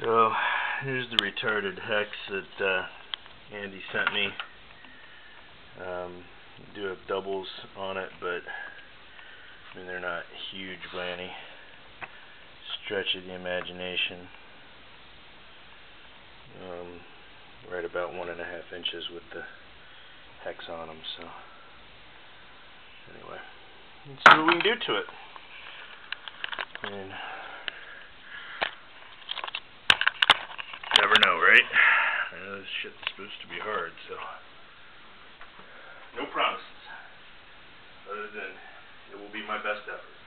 So here's the retarded hex that uh, Andy sent me. Um, do have doubles on it, but I mean they're not huge by any stretch of the imagination. Um, right about one and a half inches with the hex on them. So anyway, let's see what we can do to it. And never know, right? I know this shit's supposed to be hard, so no promises. Other than it will be my best effort.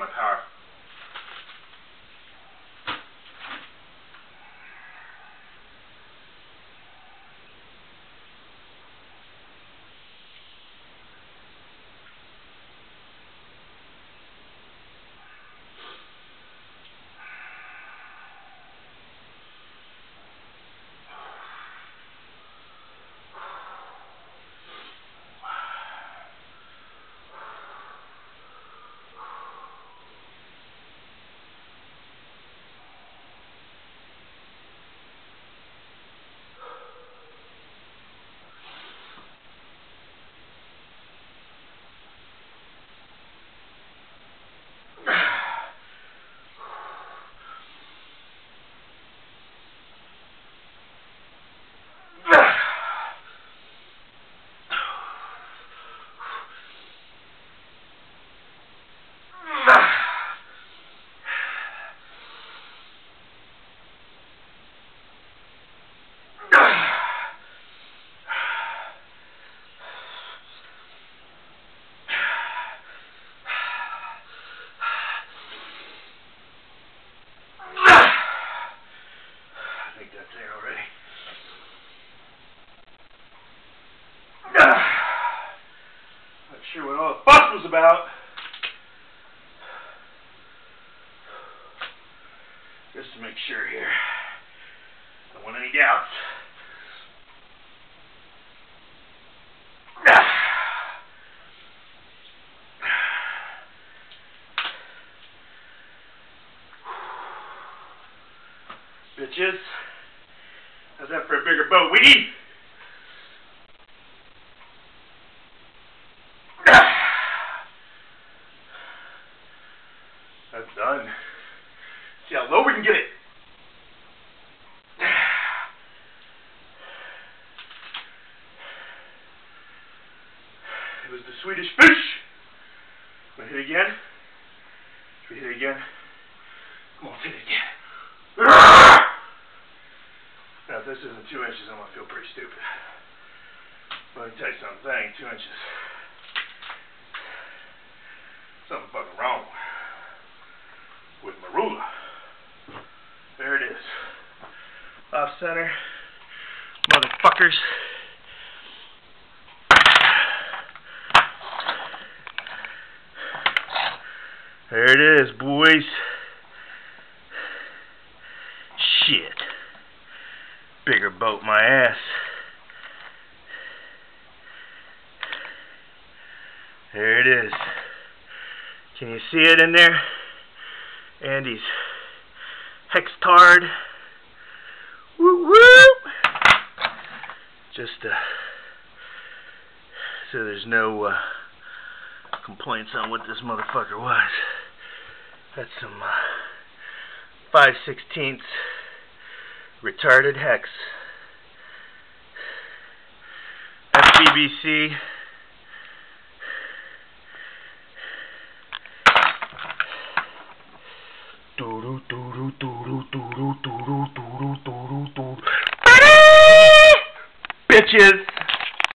My power. I think that's there already. Not sure what all the fuss was about. Just to make sure here. Don't want any doubts. Bitches. How's that for a bigger boat? We That's done. See how low we can get it. It was the Swedish fish. Wanna hit it again? Should we hit it again? Come on, hit it again. Now, if this isn't two inches, I'm gonna feel pretty stupid. Let me tell you something, two inches. Something fucking wrong with my ruler. There it is. Off center. Motherfuckers. There it is, boys. Shit. Bigger boat my ass. There it is. Can you see it in there? Andy's hextard. Woo! Just uh, so there's no uh, complaints on what this motherfucker was. That's some uh, 5 16ths retarded hex. FBBC. Bitches!